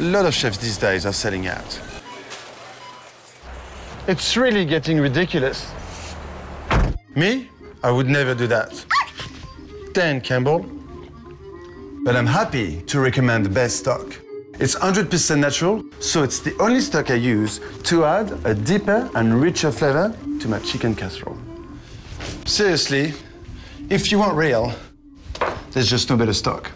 A lot of chefs these days are selling out. It's really getting ridiculous. Me? I would never do that. Dan Campbell. But I'm happy to recommend the best stock. It's 100% natural, so it's the only stock I use to add a deeper and richer flavor to my chicken casserole. Seriously, if you want real, there's just no better stock.